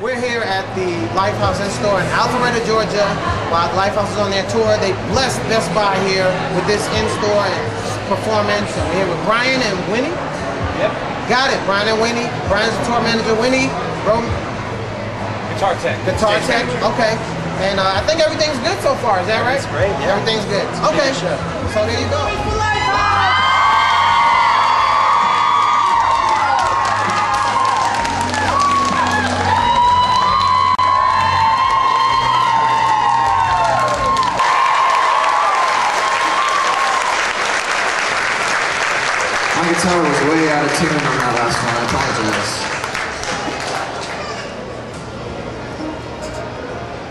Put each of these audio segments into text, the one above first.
We're here at the Lifehouse in-store in Alpharetta, Georgia. While Lifehouse is on their tour, they blessed Best Buy here with this in-store performance. And we're here with Brian and Winnie. Yep. Got it, Brian and Winnie. Brian's the tour manager. Winnie, bro, Guitar Tech. guitar tech. Okay. And uh, I think everything's good so far. Is that right? Everything's great, yeah. Everything's good. Okay. Show. So there you go. Guitar was way out of tune on that last one. I apologize.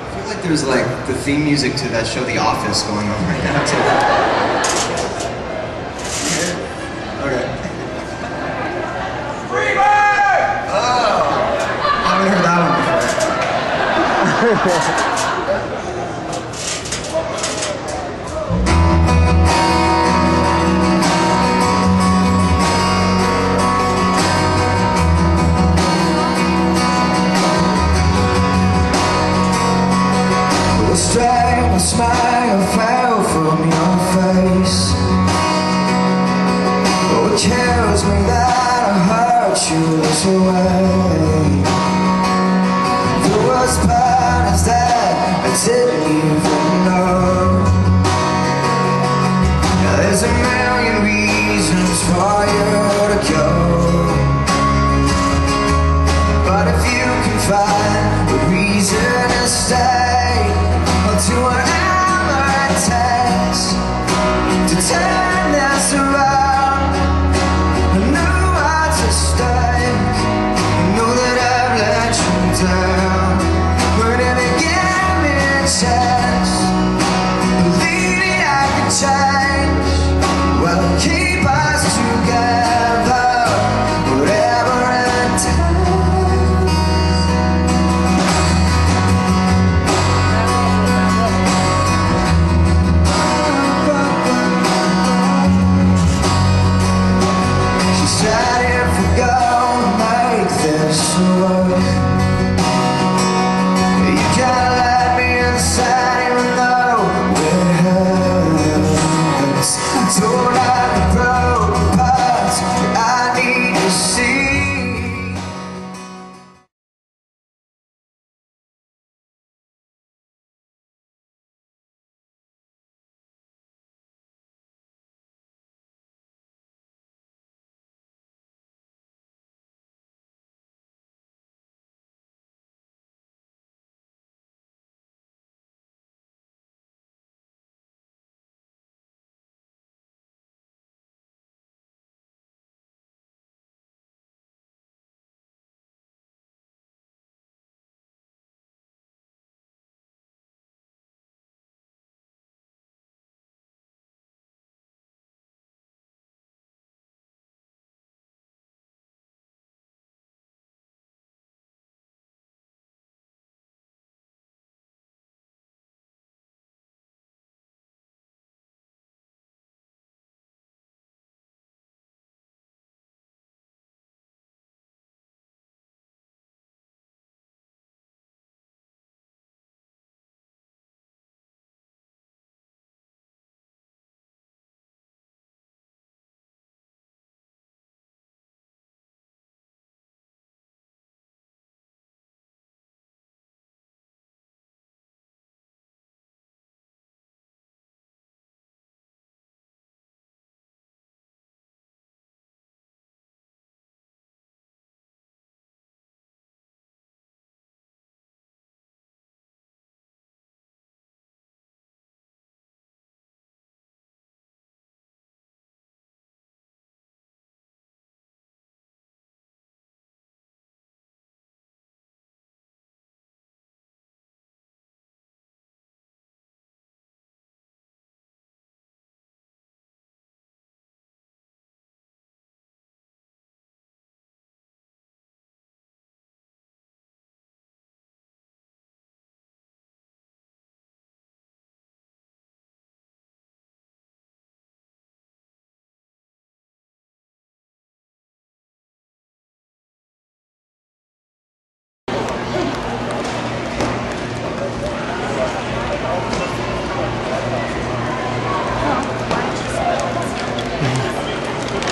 I feel like there's like the theme music to that show, The Office, going on right now too. Okay. Oh, I haven't heard that one before. The strain, a smile fell from your face. Oh, it kills me that I hurt you this way. The worst part is that I didn't even this work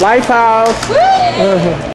Lifehouse.